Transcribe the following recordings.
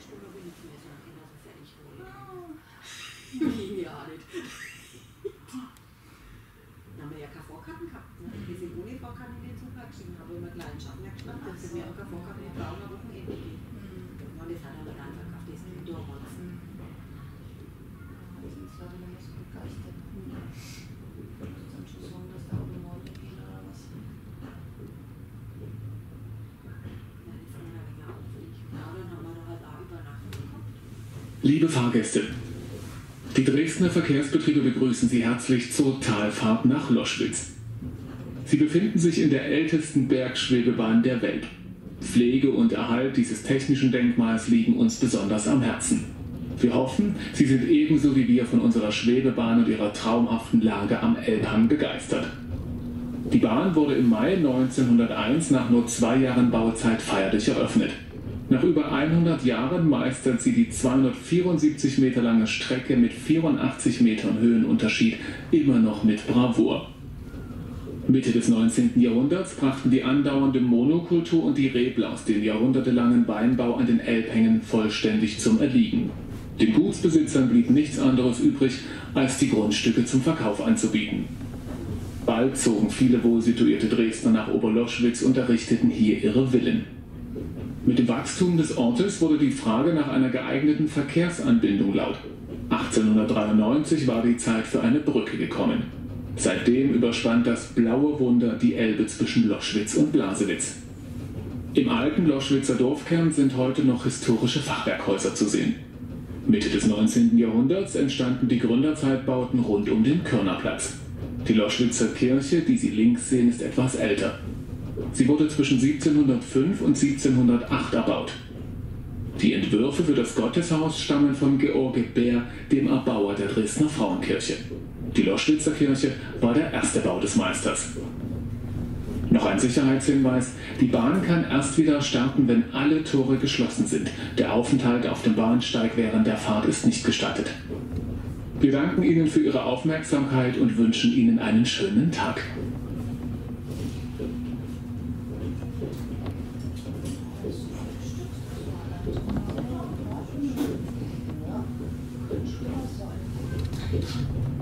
Stunde bin ich mehr so Kinder so fertig geworden. Ging ja nicht. Dann haben wir ja keine Vorkarten gehabt. Ne? Wir sind ohne Vorkarten in den Zug gestiegen, haben immer kleinen Schatten gestanden, sind wir auch keine Vorkarten in Braun am Wochenende gehen. Und das hat aber dann verkauft, das ist damals. Ja, das war dann ja auffällig. Ja, dann haben wir da halt auch Übernachtung gehabt. Liebe Fahrgäste, die Dresdner Verkehrsbetriebe begrüßen Sie herzlich zur Talfahrt nach Loschwitz. Sie befinden sich in der ältesten Bergschwebebahn der Welt. Pflege und Erhalt dieses technischen Denkmals liegen uns besonders am Herzen. Wir hoffen, Sie sind ebenso wie wir von unserer Schwebebahn und ihrer traumhaften Lage am Elbhang begeistert. Die Bahn wurde im Mai 1901 nach nur zwei Jahren Bauzeit feierlich eröffnet. Nach über 100 Jahren meistert sie die 274 Meter lange Strecke mit 84 Metern Höhenunterschied immer noch mit Bravour. Mitte des 19. Jahrhunderts brachten die andauernde Monokultur und die Reblaus den jahrhundertelangen Weinbau an den Elbhängen vollständig zum Erliegen. Den Gutsbesitzern blieb nichts anderes übrig, als die Grundstücke zum Verkauf anzubieten. Bald zogen viele wohlsituierte Dresdner nach Oberloschwitz und errichteten hier ihre Villen. Mit dem Wachstum des Ortes wurde die Frage nach einer geeigneten Verkehrsanbindung laut. 1893 war die Zeit für eine Brücke gekommen. Seitdem überspannt das blaue Wunder die Elbe zwischen Loschwitz und Blasewitz. Im alten Loschwitzer Dorfkern sind heute noch historische Fachwerkhäuser zu sehen. Mitte des 19. Jahrhunderts entstanden die Gründerzeitbauten rund um den Körnerplatz. Die Loschwitzer Kirche, die Sie links sehen, ist etwas älter. Sie wurde zwischen 1705 und 1708 erbaut. Die Entwürfe für das Gotteshaus stammen von George Bär, dem Erbauer der Dresdner Frauenkirche. Die Loschwitzer Kirche war der erste Bau des Meisters. Noch ein Sicherheitshinweis, die Bahn kann erst wieder starten, wenn alle Tore geschlossen sind. Der Aufenthalt auf dem Bahnsteig während der Fahrt ist nicht gestattet. Wir danken Ihnen für Ihre Aufmerksamkeit und wünschen Ihnen einen schönen Tag. has one.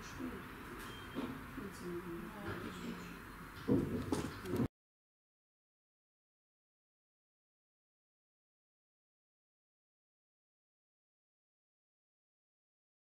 Thank you.